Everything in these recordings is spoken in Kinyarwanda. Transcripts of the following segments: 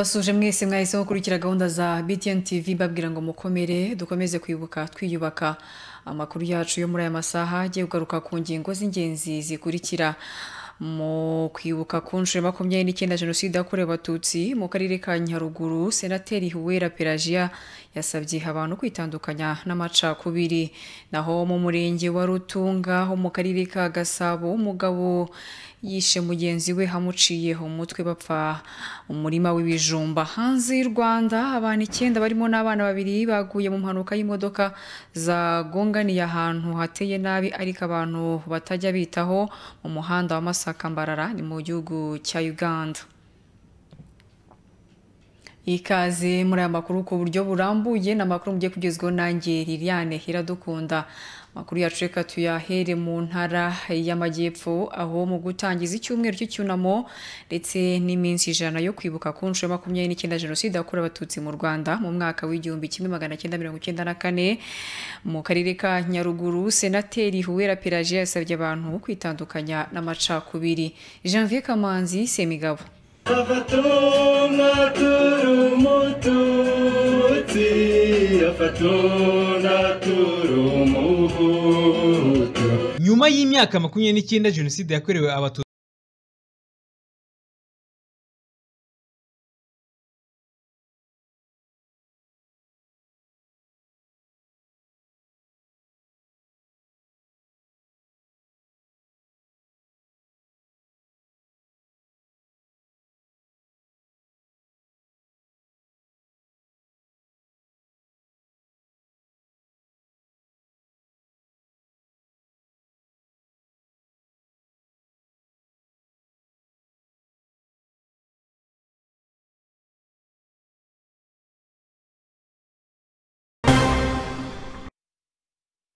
Twasuje mwese mwahisemo gukurikira gahunda za BTN TV babwira ngo mukomere dukomeze kwibuka twiyubaka. Amakuru yacu yo muri aya masaha agiye kugaruka ku ngingo z'ingenzi zikurikira. Mu kwibuka ku nshuro ya makumyabiri n'icyenda jenoside yakorewe abatutsi mu karere ka nyaruguru senateri huwera pelagia yasabye abantu kwitandukanya n'amacakubiri. Naho mu murenge wa rutunga ho mu karere ka gasabo umugabo yishe mugenzi we amuciye umutwe bapfa umurima w'ibijumba. Hanze y'u rwanda abantu icyenda barimo n'abana babiri baguye mu mpanuka y'imodoka zagonganiye ahantu hateye nabi ariko abantu batajya bitaho mu muhanda wa masaka mbarara ni mu gihugu cya uganda. Ikaze muri aya makuru ku buryo burambuye ni amakuru mugiye kugezwaho nanjye liliane iradukunda amakuru yacu reka tuyahere mu ntara y'amajyepfo aho mu gutangiza icyumweru cy'icyunamo ndetse n'iminsi ijana yo kwibuka ku nshuro ya makumyabiri n'icyenda jenoside yakorewe abatutsi mu rwanda mu mwaka w'igihumbi kimwe magana cyenda mirongo icyenda na kane. Mu karere ka nyaruguru senateri huwera pelagia yasabye abantu kwitandukanya n'amacakubiri. Janvier kamanzi semigabo. Nyuma y'imyaka makumyabiri n'icyenda jenoside yakorewe abatutsi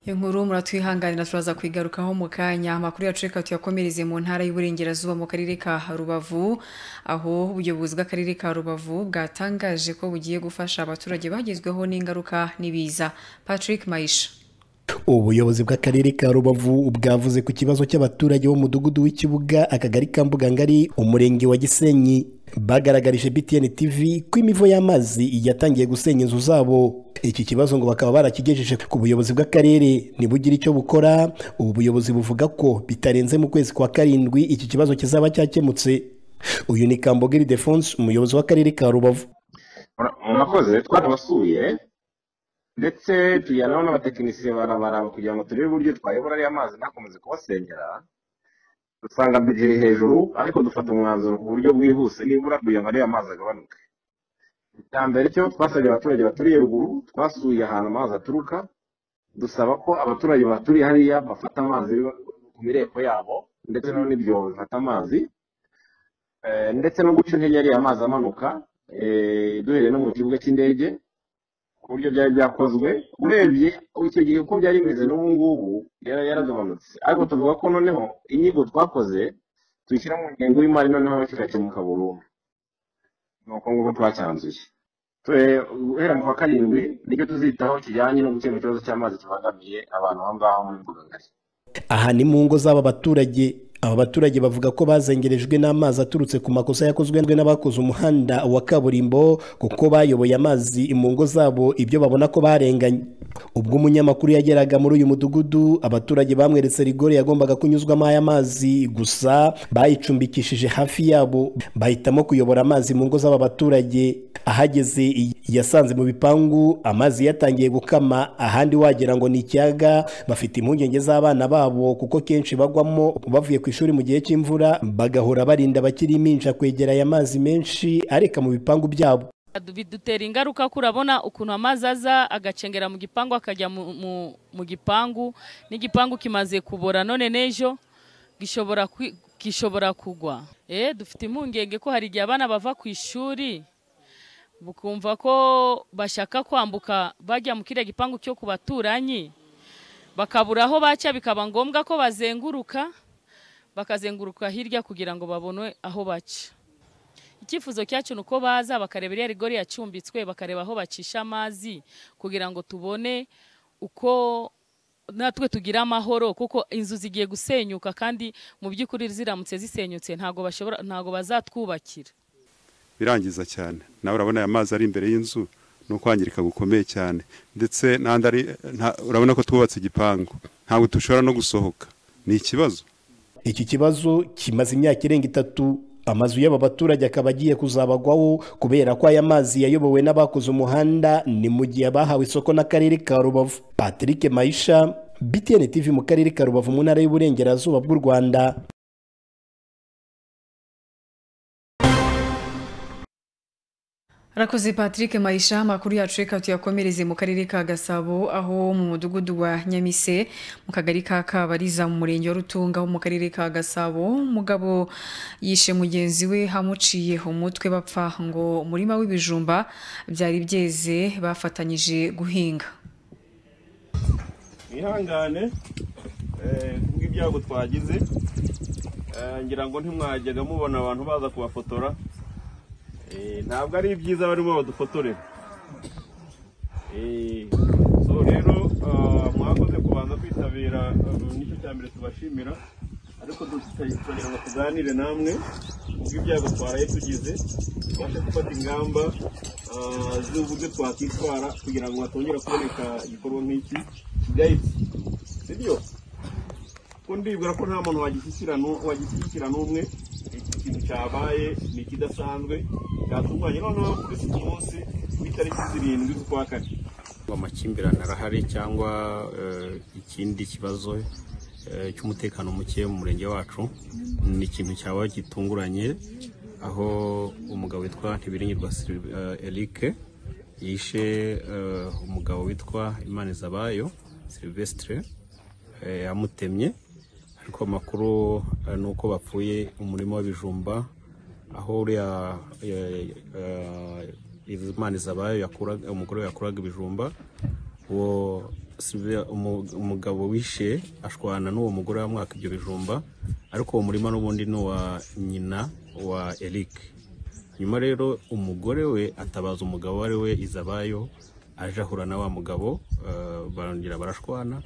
inkuru muratwihanganira turaza kwigarukaho mu kanya. Amakuru yacu reka tuyakomereze mu ntara y'uburengerazuba mu karere ka rubavu. Aho ubuyobozi bw'akarere ka rubavu bwatangaje ko bugiye gufasha abaturage bagezweho n'ingaruka n'ibiza. Patrick mayisha ubuyobozi bw'akarere ka rubavu bwavuze ku kibazo cy'abaturage bo mu mudugudu w'ikibuga akagari ka mbugangari umurenge wa gisenyi. Bagaragarije btn tv ko imivo y'amazi yatangiye gusenya inzu zabo. Iki kibazo ngo bakaba barakigejeje ku buyobozi bw'akarere ntibugire icyo bukora. Ubu buyobozi buvuga ko bitarenze mu kwezi kwa karindwi iki kibazo kizaba cyakemutse. Uyu ni kambogeri defonse umuyobozi w'akarere ka rubavu. Murakoze twarabasuye ndetse tujyanaho n'abatekinisiye barabaraba kugira ngo turebe uburyo twayobora ariya mazi ntakomeze kubasenyera. Dusanga bigiri hejuru ariko dufata umwanzuro ku buryo bwihuse nibura kugira ngo ariya mazi agabanuke. Icya mbere cyo twasabye abaturage baturiye ruguru twasuye ahantu amazi aturuka dusaba ko abaturage baturiye hariya bafata amazi ku mireko yabo ndetse n'ibyobo bifata amazi ndetse no guca intege ariya mazi amanuka duhereye no mu kibuga cy'indege ku buryo byari byakozwe urebye icyo gihe uko byari bimeze n'ubu ngubu yaragabanutse ariko tuvuga ko noneho inyigo twakoze tuyishyira mu ngengo y'imari noneho kigakemuka burundu. Ni uko nguko twacyanzuye guhera mu wa karindwi ni cyo tuzitaho kijyanye no gukemura ikibazo cy'amazi kibangamiye abantu aho ngaho muri mbugangari aha ni mu ngo z'aba baturage aba baturage bavuga ko bazengerejwe n'amazi aturutse ku makosa yakozwe n'abakoze umuhanda wa kaburimbo kuko bayoboye amazi mu ngo zabo ibyo babona ko barenganye. Ubwo umunyamakuru yageraga muri uyu mudugudu abaturage bamweretse rigore yagombaga kunyuzwamo aya mazi gusa bayicumbikishije hafi yabo. Bahitamo kuyobora amazi mu ngo z'aba baturage. Ahageze yasanze mu bipangu amazi yatangiye gukama ahandi wagira ngo ni ikiyaga. Bafite impungenge z'abana babo kuko kenshi bagwamo bavuye ku ishuri mu gihe cy'imvura bagahora barinda abakiri impinja kwegera aya mazi menshi areka mu bipangu byabo. Bidutera ingaruka ko urabona ukuntu amazi aza agacengera mu gipangu akajya mu gipangu n'igipangu kimaze kubora none n'ejo gishobora kugwa. Dufite impungenge ko hari igihe abana bava ku ishuri bukumva ko bashaka kwambuka bajya mu kiriya gipangu cyo ku baturanyi bakabura aho baca bikaba ngombwa ko bazenguruka bakazenguruka hirya kugira ngo babone aho baca. Icyifuzo cyacu ni uko baza bakareba iriya rigori yacumbitswe bakareba aho bacisha amazi kugira ngo tubone uko natwe tugira amahoro kuko inzu zigiye gusenyuka kandi mu by'ukuri ziramutse zisenyutse ntabwo bashobora ntabwo bazatwubakira. Birangiza cyane. Nawe urabona aya mazi ari imbere y'inzu ni ukwangirika gukomeye cyane. Ndetse n'andi urabona ko twubatse igipangu. Ntabwo dushobora no gusohoka. Ni ikibazo. Iki kibazo kimaze imyaka irenga itatu amazu y'aba baturage akaba agiye kuzabagwaho kubera ko aya mazi yayobowe n'abakoze umuhanda ni mu gihe bahawe isoko n'akarere ka rubavu. Patrick mayisha btn tv mu karere ka rubavu mu ntara y'uburengerazuba bw'u rwanda. Rakoze Patrick Maisha amakuru yacu reka tuyakomereze mu karere ka Gasabo aho mu mudugudu wa Nyamise mu kagari ka Kabariza mu murenge wa Rutunga mu karere ka Gasabo umugabo yishe mugenzi we hamuciye umutwe bapfa ngo umurima w'ibijumba byari byeze bafatanyije guhinga. Mwihangane eh, kubw'ibyago twagize Eh, ngira ngo ntimwajyaga mubona abantu baza kubafotora. Ntabwo ari byiza barimo badufotorera Eh, so rero ah, mwakoze kubanza kwitabira ah, ni cyo cya mbere tubashimira. Ariko kugira ngo tuganire namwe kubw'ibyago twaraye tugize. Tubashe gufata ingamba ah, z'uburyo twakwitwara kugira ngo hatongera kuboneka igikorwa nk'iki. Gahita sibyo? Ko ndibwira ko nta muntu wagishyigikira n'umwe. Iki kintu cyabaye ni ikidasanzwe. Cyatunganye noneho kuri iki munsi w'itariki zirindwi z'ukwa kane amakimbirane arahari cyangwa eh, ikindi kibazo eh, cy'umutekano muke mu murenge wacu ni ikintu cyaba gitunguranye aho umugabo witwa ntibiringirwa eh, Eric yishe umugabo witwa Imanizabayo Silvestre yamutemye. Ariko amakuru ni uko bapfuye umurima w'ibijumba aho uriya eh, eh, Imanizabayo yakuraga umugore we yakuraga ibijumba uwo umugabo wishe ashwana n'uwo mugore wamwaka ibyo bijumba ariko uwo murima n'ubundi ni uwa nyina wa Eric. Nyuma rero umugore we atabaza umugabo ari we Izabayo aje ahura na wa mugabo eh, barongera barashwana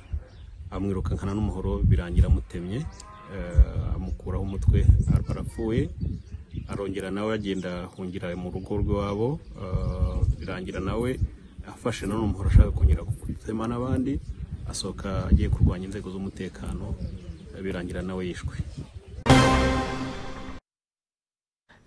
amwirukankana n'umuhoro birangira amutemye eh, amukuraho umutwe ar- arapfuye. Arongera nawe agenda ahungira mu rugo rw'iwabo eh, birangira nawe afashe none umuhoro ashaka kongera gutema n'abandi asohoka agiye kurwanya inzego z'umutekano birangira nawe yishwe.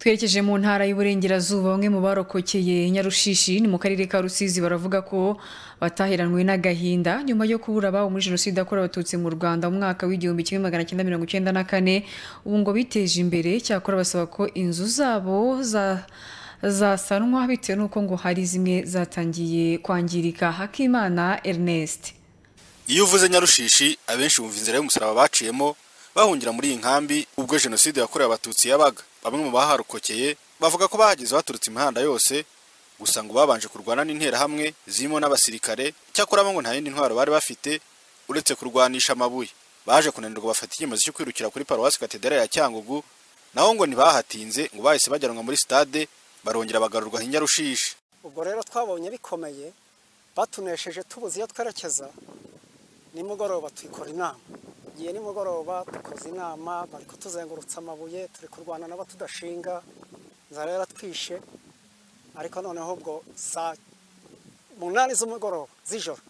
Twerekeje mu ntara y'uburengerazuba bamwe mu barokokeye nyarushishi ni mu karere ka rusizi baravuga ko bataheranwe n'agahinda. Nyuma yo kubura ababo muri jenoside yakorewe abatutsi mu rwanda mu mwaka w'igihumbi kimwe magana cyenda mirongo icyenda na kane ubu ngo biteje imbere. Cyakora basaba ko inzu zabo za zasanwa bitewe n'uko ngo hari zimwe zatangiye kwangirika. Hakimana ernest. Iyo uvuze nyarushishi abenshi bumva inzira y'umusaraba baciyemo bahungira muri iyi nkambi ubwo jenoside yakorewe abatutsi yabaga. Bamwe mu baharokokeye bavuga ko bahageze baturutse imihanda yose gusa ngo babanje kurwana n'interahamwe zirimo n'abasirikare. Cyakora bo ngo nta yindi ntwaro bari bafite uretse kurwanisha amabuye. Baje kunanirwa bafata icyemezo cyo kwirukira kuri paruwasi katedera ya cyangugu naho ngo ntibahatinze ngo bahise bajyanwa muri stade barongera bagarurwa hinyarushishi ubwo rero twabonye bikomeye batunesheje tubuze iyo twerekeza nimugoroba tuyikora inama. Igihe nimugoroba dukoze inama bari kutuzengurutsa amabuye turi kurwana nabo tudashinga. Inzara yaratwishe ariko noneho ubwo saa munani z'umugoroba z'ijoro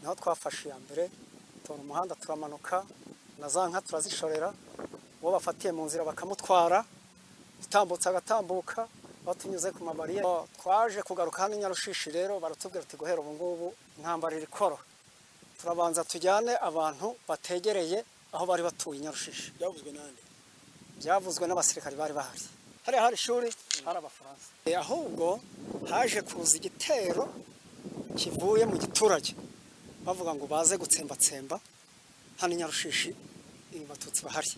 ni ho twafashe iya mbere tubona umuhanda turamanuka na za nka turazishorera uwo bafatiye mu nzira bakamutwara utambutse agatambuka batunyuze ku mabariye twaje kugaruka hano i nyarushishi rero baratubwira ati guhera ubu ngubu intambara iri koroha turabanza tujyane abantu bategereye aho bari batuye nyarushishi. Byavuzwe n'andi byavuzwe n'abasirikari bari bahari. Hariya hari ishuri hari abafaransa. Eh, ahubwo haje kuza igitero kivuye mu giturage. Bavuga ngo baze gutsembatsemba hano nyarushishi eh, batutsi bahari.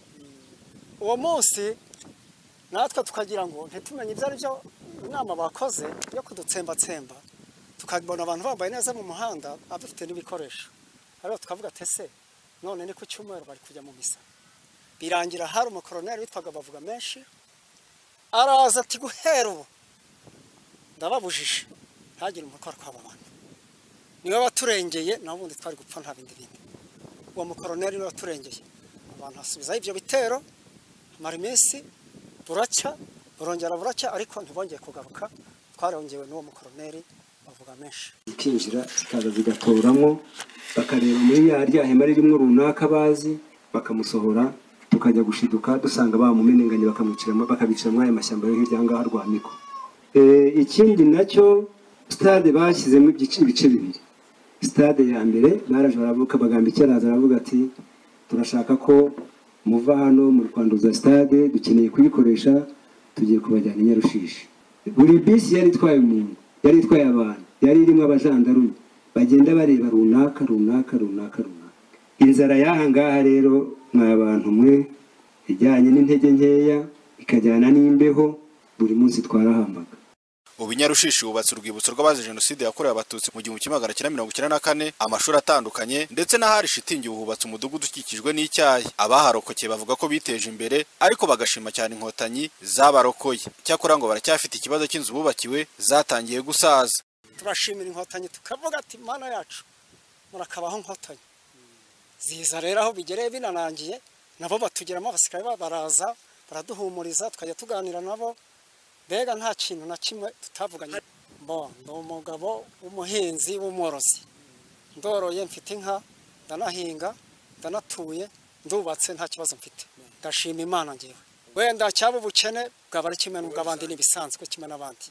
Uwo munsi natwe tukagira ngo ntitumenye ibyo ari byo inama bakoze yo kudutsembatsemba tukabona abantu bambaye neza mu muhanda bafite n'ibikoresho. Ariko tukavuga ati ese none ni ku cyumweru bari kujya mu misa. Birangira hari umukoroneri witwaga bavuga menshi araza ati guhera ubu. Ndababujije. Ntagire umukoro kw'aba bantu ni we waturengeye naho ubundi twari gupfa nta bindi bindi. Uwo mukoroneri ni we waturengeye. Abantu basubizaho ibyo bitero amara iminsi buracya burongera buracya ariko ntibongeye kugaruka. Twarongewe n'uwo mukoroneri bavuga menshi. Zikinjira zikaza zigatoramo bakareba muri ya rya hema ririmo runaka bazi bakamusohora tukajya gushiduka dusanga bamumenenganye bakabicira muri aya mashyamba yo hirya ngaha rwa miko ikindi na cyo sitade bashyizemo ibice bibiri. Sitade ya mbere baraje baravuga bagamba icyaraza aravuga ati turashaka ko muva hano mu kwanduza sitade dukeneye kuyikoresha tugiye kubajyana i nyarushishi. Buri bisi yari itwaye umuntu yari itwaye abantu yari irimo abajandarume. Bagenda bareba runaka runaka runaka runaka. Inzara y'aha ngaha rero mwa abantu mwe ijyanye n'intege nkeya ikajyana n'imbeho buri munsi twarahambaga. Ubu nyarushishi hubatse urwibutso rw'abazize jenoside yakorewe abatutsi mu gihumbi kimwe magana cyenda mirongo icyenda na kane amashuri atandukanye ndetse n'ahari shitingi hubatse umudugudu ukikijwe n'icyayi. Abaharokokeye bavuga ko biteje imbere ariko bagashima cyane inkotanyi zabarokoye. Cyakora ngo baracyafite ikibazo cy'inzu bubakiwe zatangiye gusaza. Turashimira inkotanyi tukavuga ati mana yacu murakabaho inkotanyi. Ziza rero aho bigereye binanangiye nabo batugiramo abasirikare baraza baraduhumuriza tukajya tuganira nabo mbega nta kintu na kimwe tutavuganye. Bo ni umugabo w'umuhinzi w'umworozi. Ndoroye mfite inka ndanahinga ndanatuye ndubatse nta kibazo mfite. Ndashima imana ngewe. Wenda cyaba ubukene bwaba ari kimwe n'ubw'abandi n'ibisanzwe kimwe n'abandi.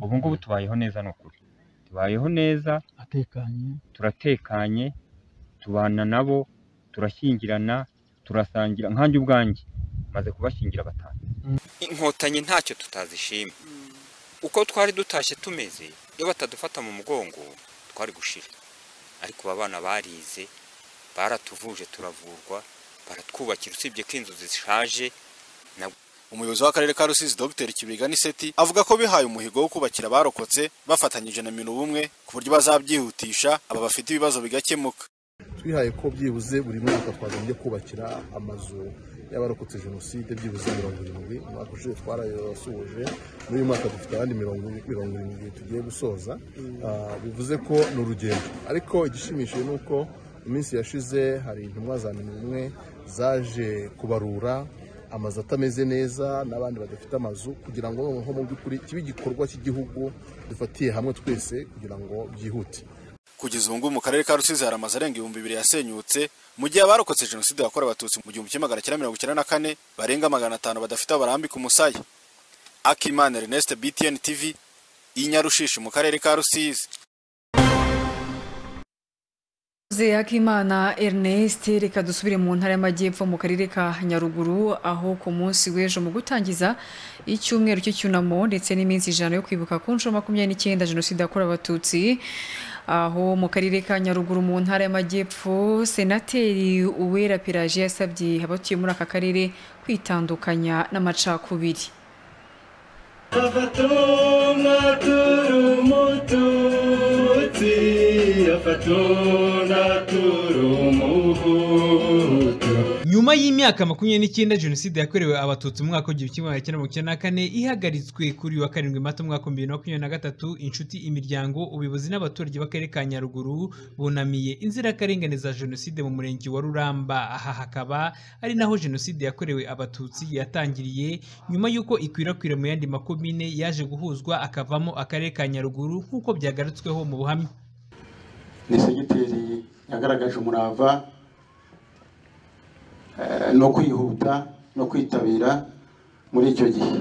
Ubu ngubu tubayeho neza ni ukuri. Tubayeho neza turatekanye tubana nabo turashyingirana turasangira nkanjye ubwanjye. Maze kubashyingira batanu. Inkotanyi ntacyo tutazishima. Uko twari dutashye tumeze iyo batadufata mu mugongo twari gushira. Ariko aba bana barize baratuvuje turavurwa baratwubakira usibye ko inzu zishaje umuyobozi w'akarere ka rusizi dr. Kibigani seti avuga ko bihaye umuhigo wo kubakira abarokotse bafatanyije na minu ubumwe ku buryo bazabyihutisha aba bafite ibibazo bigakemuka. Twihaye ko byibuze buri mwaka twagombye kubakira amazu y'abarokotse jenoside byibuze mirongo irindwi. Umwaka ushize twarayasuhuje n'uyu mwaka dufite abandi mirongo irindwi tugiye gusoza. Bivuze ko ni urugendo. Ariko igishimishije ni uko mu minsi yashize hari intumwa za umwe zaje kubarura amazu atameze neza n'abandi badafite amazu kugira ngo noneho mu by'ukuri kibe igikorwa cy'igihugu dufatiye hamwe twese kugira ngo byihute. Kugeza ubu ngubu mu karere ka rusizi hari amazu arenga ibihumbi bibiri yasenyutse mu gihe abarokotse jenoside yakorewe abatutsi mu gihumbi kimwe magana cyenda mirongo icyenda na kane barenga magana atanu badafite barambika umusaya. Akimana ernest btn tv i nyarushishi mu karere ka rusizi. Akimana Ernest reka dusubire mu ntara y'amajyepfo mu karere ka Nyaruguru aho ku munsi w'ejo mu gutangiza icyumweru cy'icyunamo ndetse n'iminsi ijana yo kwibuka ku nshuro makumyabiri n'icyenda jenoside yakorewe abatutsi aho mu karere ka Nyaruguru mu ntara y'amajyepfo senateri Uwera Pelagie yasabye abatuye muri aka karere kwitandukanya n'amacakubiri. Nyuma y'imyaka makumyabiri n'icyenda jenoside yakorewe abatutsi mu mwaka w'igihumbi kimwe magana cyenda mirongo icyenda na kane ihagaritswe kuri uyu wa karindwi mata mu mwaka w'ibihumbi bibiri na makumyabiri na gatatu inshuti imiryango ubuyobozi n'abaturage b'akarere ka nyaruguru bunamiye inzirakarengane za jenoside mu murenge wa ruramba. Aha hakaba ari naho jenoside yakorewe abatutsi yatangiriye nyuma y'uko ikwirakwira mu yandi makomine yaje guhuzwa akavamo akarere ka nyaruguru nk'uko byagarutsweho mu buhamya. Ni segiteri yagaragaje umurava no kwihuta no kwitabira muri icyo gihe.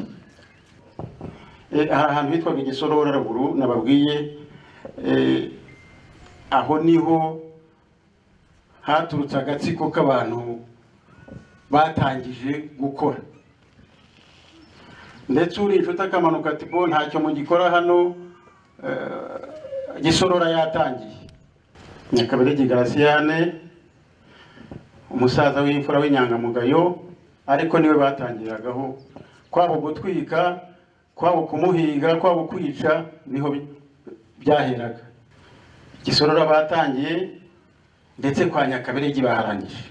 Hari ahantu hitwaga igisorora ruguru nababwiye aho ni ho haturutse agatsiko k'abantu batangije gukora. Ndetse uri inshuti akamanuka ati bo ntacyo mugikora hano gisorora yatangiye. Nyakabere garasiyane umusaza w'imfura w'inyangamugayo ariko ni we batangiragaho. Kwaba gutwika kwaba kumuhiga kwaba kwica ni ho byaheraga. Gisorora batangiye ndetse kwa nyakaberegi baharangije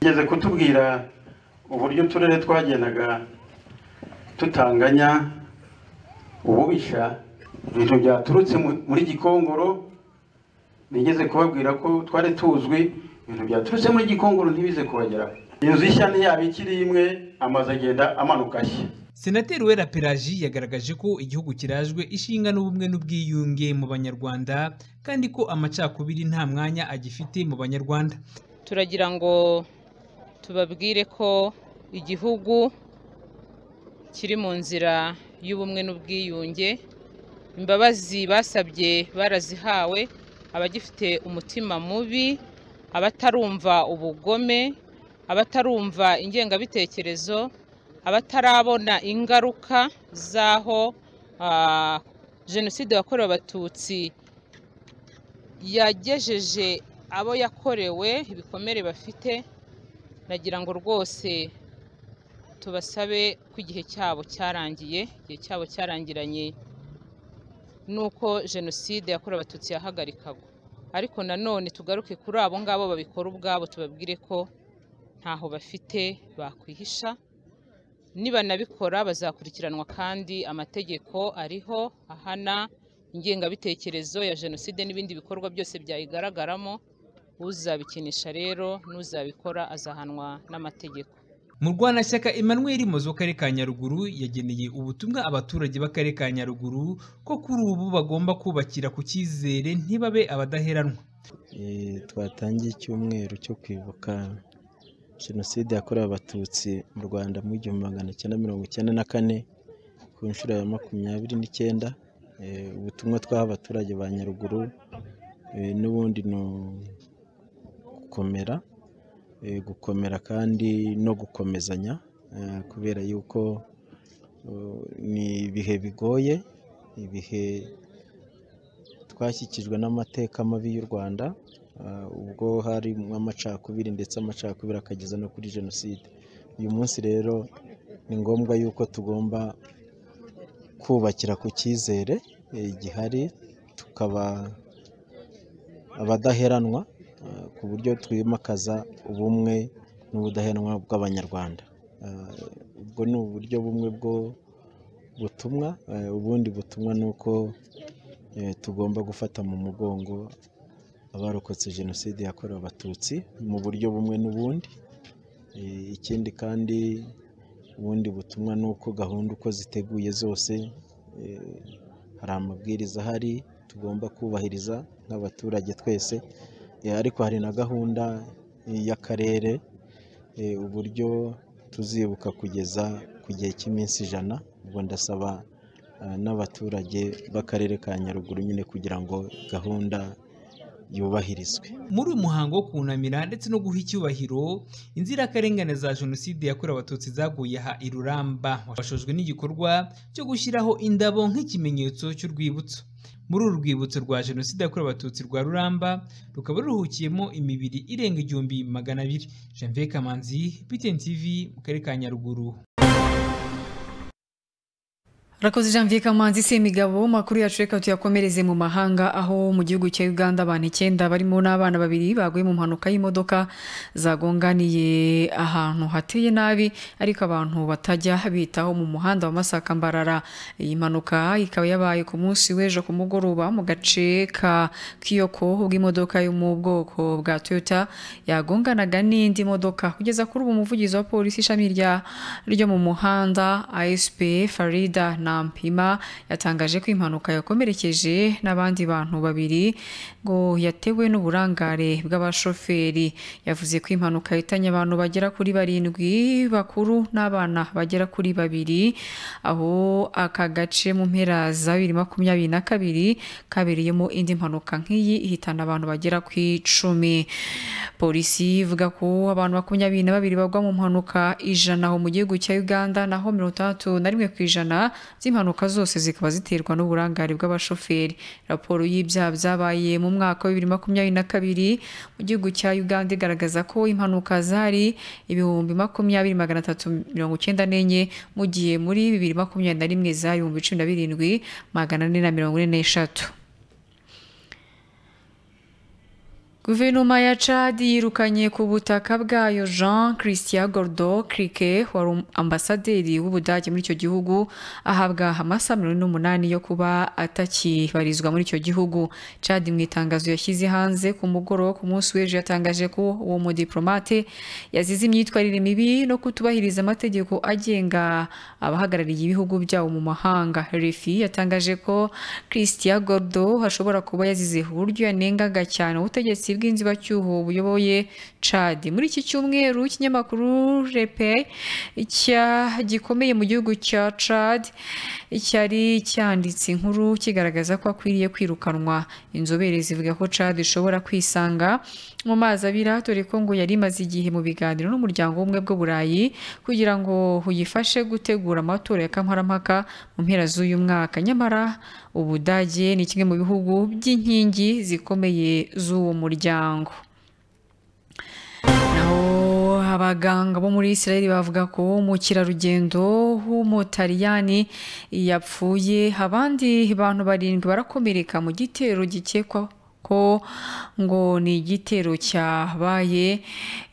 igeze kutubwira uburyo uturere twagendaga tutanganya ububisha ibintu byaturutse muri gikongoro nigeze kubabwira ko twari tuzwi ibintu byaturutse muri gikongoro ntibize kubageraho. Inzu ishya ntiyaba ikiri imwe amazu agenda amanuka ashya. Senateri wera pelaji yagaragaje ko igihugu kirajwe ishinga n'ubumwe n'ubwiyunge mu banyarwanda kandi ko amacakubiri nta mwanya agifite mu banyarwanda. Turagira ngo tubabwire ko igihugu kiri mu nzira y'ubumwe n'ubwiyunge. Imbabazi basabye barazihawe. Abagifite umutima mubi abatarumva ubugome abatarumva ingengabitekerezo abatarabona ingaruka z'aho ah, jenoside yakorewe abatutsi yagejeje abo yakorewe ibikomere bafite nagira ngo rwose tubasabe ko igihe cyabo cyarangiye igihe cyabo cyarangiranye n'uko jenoside yakorewe abatutsi yahagarikagwa. Ariko nanone tugaruke kuri abo ngabo babikora ubwabo tubabwire ko ntaho bafite bakwihisha. Nibanabikora bazakurikiranwa kandi amategeko ariho ahana ingengabitekerezo ya jenoside n'ibindi bikorwa byose byayigaragaramo. Uzabikinisha rero n'uzabikora azahanwa n'amategeko. Mu rwanashyaka emmanuel mozo w'akarere ka nyaruguru yageneye ubutumwa abaturage b'akarere ka nyaruguru ko kuri ubu bagomba kubakira ku cyizere ntibabe abadaheranwa. Eh, twatangiye icyumweru cyo kwibuka jenoside yakorewe abatutsi mu rwanda mu igihumbi magana cyenda mirongo icyenda na kane ku nshuro ya makumyabiri n'icyenda. Eh, ubutumwa twaha abaturage ba nyaruguru eh, n'ubundi ni gukomera eh, gukomera kandi no gukomezanya eh, kubera yuko uh, ni ibihe bigoye ibihe twashyikijwe n'amateka mabi y'u rwanda ubwo harimo amacakubiri ndetse amacakubiri akageza no kuri jenoside. Uyu munsi rero ni ngombwa yuko tugomba kubakira ku cyizere eh, gihari tukaba abadaheranwa ah, ku buryo twimakaza ubumwe n'ubudaheranwa bw'abanyarwanda. Ah, ubwo ni uburyo bumwe bwo butumwa eh, ubundi butumwa ni uko eh, tugomba gufata mu mugongo abarokotse jenoside yakorewe abatutsi mu buryo bumwe n'ubundi. Eh, ikindi kandi ubundi butumwa ni uko gahunda uko ziteguye zose eh, hari amabwiriza ahari tugomba kubahiriza nk'abaturage twese Eh, ariko hari na gahunda eh, y'akarere eh, uburyo tuzibuka kugeza ku gihe cy'iminsi ijana. Ubwo ndasaba ah, n'abaturage b'akarere ka nyaruguru nyine kugira ngo gahunda yubahirizwe. Muri uyu muhango wo kunamira ndetse no guha icyubahiro inzirakarengane za jenoside yakorewe abatutsi zaguye aha i ruramba. Washojwe n'igikorwa cyo gushyiraho indabo nk'ikimenyetso cy'urwibutso. Muri uru rwibutso rwa jenoside yakorewe abatutsi rwa ruramba rukaba ruruhukiyemo imibiri irenga igihumbi magana abiri. Janvier kamanzi btn tv mu karere ka nyaruguru. Rakoze Janvier Kamanzi Semigabo makuru yacu reka tuyakomereze mu mahanga aho mu gihugu cya Uganda abantu icyenda barimo n'abana babiri baguye mu mpanuka y'imodoka zagonganiye ahantu hateye nabi ariko abantu batajya bitaho mu muhanda wa Masaka Mbarara. Iyi mpanuka ikaba yabaye ku munsi w'ejo ku mugoroba mu gace ka Kiyoko ubwo imodoka yo mu bwoko bwa Toyota yagonganaga n'indi modoka. Kugeza kuri ubu umuvugizi wa polisi ishami ryo mu muhanda ASP Farida Nampima yatangaje ko impanuka yakomerekeje n'abandi bantu babiri ngo yatewe n'uburangare bw'abashoferi. Yavuze ko impanuka yahitanye abantu bagera kuri barindwi bakuru n'abana bagera kuri babiri. Aho aka gace mu mpera za bibiri makumyabiri na kabiri kabereyemo indi mpanuka nk'iyi ihitana abantu bagera ku icumi. Polisi ivuga ko abantu makumyabiri na babiri bagwa mu mpanuka ijana aho mu gihugu cya Uganda naho mirongo itandatu na rimwe ku ijana z'impanuka zose zikaba ziterwa n'uburangare bw'abashoferi. Raporo y'ibyaha byabaye mu mwaka wa bibiri makumyabiri na kabiri mu gihugu cya Uganda igaragaza ko impanuka zari ibihumbi makumyabiri magana atatu mirongo icyenda n'enye mu gihe muri bibiri makumyabiri na rimwe zari ibihumbi cumi na birindwi magana ane na mirongo ine n'eshatu. Guverinoma ya Chad yirukanye ku butaka bwayo Jean Christian Gordo Crique wari ambasaderi w'Ubudage muri icyo gihugu ahabwa amasaha mirongo n'umunani yo kuba atakibarizwa muri icyo gihugu. Chad mu itangazo yashyize hanze ku mugoroba ku munsi w'ejo yatangaje ko uwo mudiplomate yazize imyitwarire mibi no kutubahiriza amategeko agenga abahagarariye ibihugu byabo mu mahanga. RFI yatangaje ko Christian Gordo hashobora kuba yazize uburyo yanengaga cyane ubutegetsi bw'inzibacyuho buyoboye Chad. Muri iki cyumweru ikinyamakuru Repe gikomeye mu gihugu cya Chad cyari cyanditse inkuru kigaragaza ko akwiriye kwirukanwa. Inzobere zivuga ko Chad ishobora kwisanga mu mazi abira dore ko ngo yari imaze igihe mu biganiro n'umuryango w'ubumwe bw'uburayi kugira ngo uyifashe gutegura amatora ya kamarampaka mu mpera z'uyu mwaka. Nyamara ubudage ni kimwe mu bihugu by'inkingi zikomeye z'uwo muryango. Naho abaganga bo muri Israel bavuga ko umukerarugendo w'umutaliyani yapfuye abandi bantu barindwi barakomereka mu gitero gikekwa. Ko ngo ni igitero cyabaye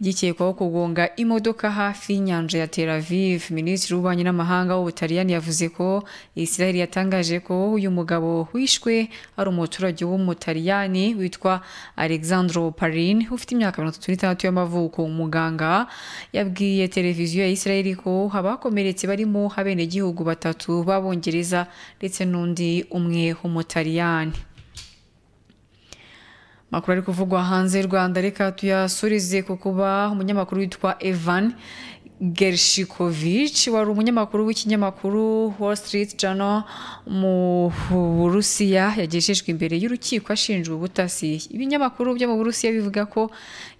gikekwaho kugonga imodoka hafi y'inyanja ya Tel Aviv. Minisitiri w'ububanyi n'amahanga w'ubutaliyani yavuze ko Israel yatangaje ko uyu mugabo wishwe ari umuturage w'umutaliyani witwa Alexandro Parin ufite imyaka mirongo itatu n'itandatu y'amavuko. Umuganga yabwiye televiziyo ya Israel ko abakomeretse barimo abenegihugu batatu b'abongereza ndetse n'undi umwe w'umutaliyani. Makuru ari kuvugwa hanze y'u Rwanda reka tuyasurize ku kuba umunyamakuru witwa Evan Gershkovich wari umunyamakuru w'ikinyamakuru Wall Street Journal mu Burusiya yagejejwe imbere y'urukiko ashinjwa ubutasi. Ibinyamakuru byo mu Burusiya bivuga ko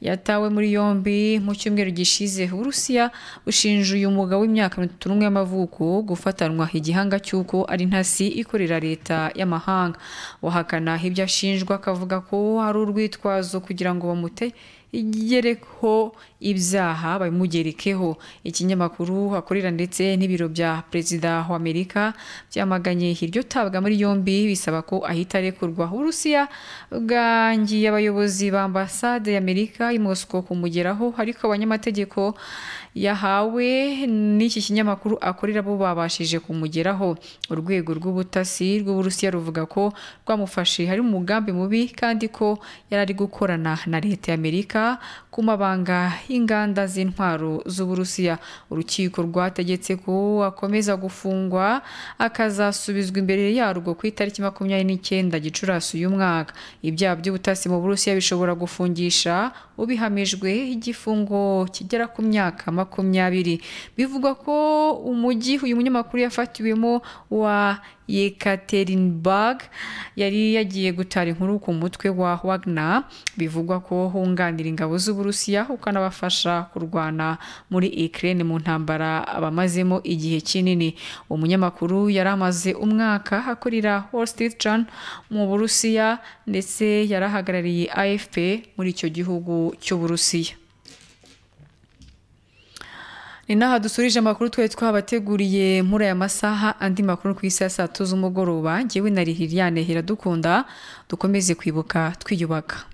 yatawe muri yombi mu cyumweru gishize. Uburusiya bushinja uyu mugabo w'imyaka mirongo itatu n'umwe y'amavuko gufatanwa igihanga cy'uko ari intasi ikorera leta y'amahanga. Wahakana ibyo ashinjwa akavuga ko hari urwitwazo kugira ngo bamute igereho ibyaha babimugerekeho ikinyamakuru akorera ndetse n'ibiro bya perezida wa amerika byamaganye iryo tabwa muri yombi bisaba ko ahita arekurwa. Uburusiya bwangiye abayobozi ba ambasade y'amerika i moscow kumugeraho ariko abanyamategeko yahawe n'iki kinyamakuru akorera bo babashije kumugeraho. Urwego rw'ubutasi rw'uburusiya ruvuga ko rwamufashe. Hari umugambi mubi kandi ko yari ari gukorana na leta y'amerika Musiker ku mabanga y'inganda z'intwaro z'uburusiya. Urukiko rwategetse ko akomeza gufungwa akazasubizwa imbere yarwo ku itariki makumyabiri n'icyenda gicurasi uyu mwaka. Ibyaha by'ubutasi mu burusiya bishobora gufungisha ubihamijwe igifungo kigera ku myaka makumyabiri. Bivugwa ko umujyi uyu munyamakuru yafatiwemo wa Yekaterinburg yari yagiye gutara inkuru ku mutwe wa Wagner. Bivugwa ko hunganira ingabo z'Uburusiya ukanabafasha kurwana muri Ukraine mu ntambara abamazemo igihe kinini. Umunyamakuru yari amaze umwaka akorera Wall Street Journal mu Burusiya ndetse yarahagarariye AFP muri icyo gihugu cy'Uburusiya. Ni n'aha dusurije amakuru twari twabateguriye muri aya masaha andi makuru ku isi ya saa tatu z'umugoroba. Ngewe na Liliane Hiradukunda dukomeze kwibuka twiyubaka.